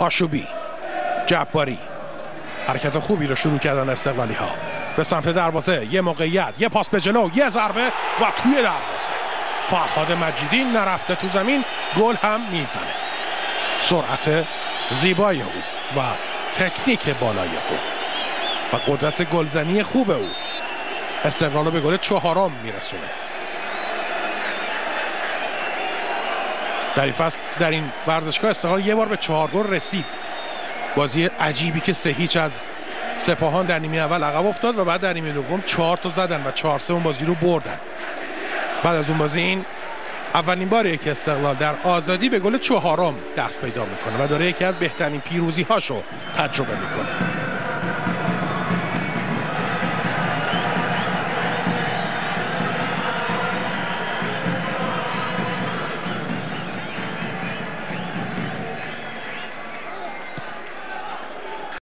آشوبی جباری. حرکت خوبی رو شروع کردن استقلالی ها به سمت دروازه یه موقعیت یه پاس به جلو یه ضربه و توی دروازه. فرهاد مجیدی نرفته تو زمین گل هم می‌زنه. سرعت زیبای او و تکنیک بالای او. و قدرت گلزنی خوب او. استقلال رو به گل چهارم میرسونه. در این فصل در این ورزشگاه استقلال یه بار به چهار گل رسید. بازی عجیبی که سه هیچ از سپاهان در نیمه اول عقب افتاد و بعد در نیمه دوم چهار تا زدن و چهار سه اون بازی رو بردن. بعد از اون بازی این اولین باریه که استقلال در آزادی به گل چهارم دست پیدا می‌کنه و داره یکی از بهترین پیروزی هاشو تجربه می‌کنه.